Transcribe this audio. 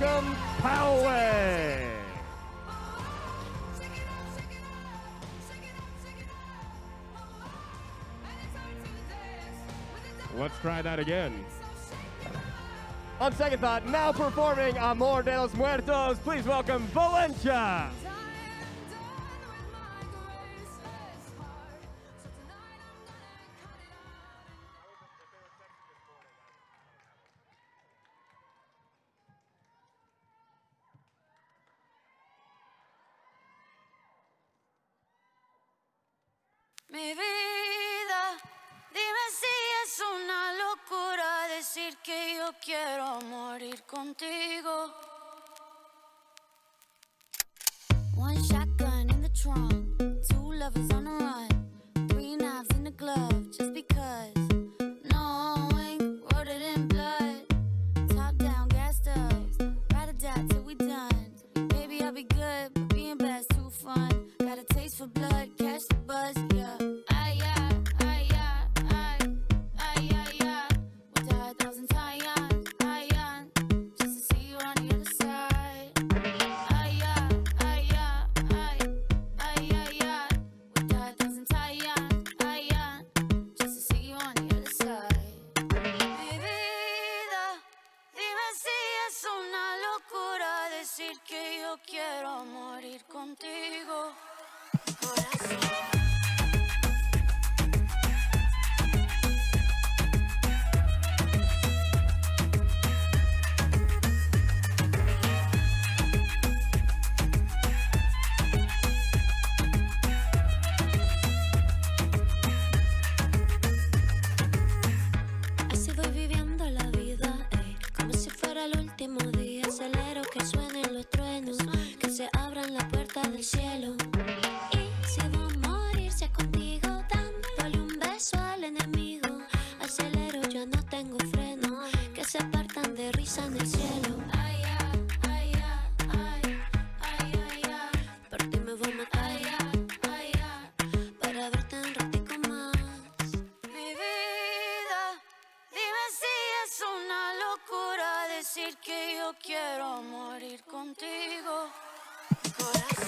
welcome Poway. Let's try that again. On second thought, now performing Amor de los Muertos, please welcome Valencia. Quiero morir contigo. One shotgun in the trunk, two lovers on the run, puertas del cielo. Y si voy a morirse contigo, dándole un beso al enemigo. Acelero, yo no tengo freno, que se apartan de risa en el cielo. Ay, ay, ay, ay, ay, ay, ay. Por ti me voy a matar, ay, ay, ay. para verte un ratico más. Mi vida, dime si es una locura decir que yo quiero morir contigo.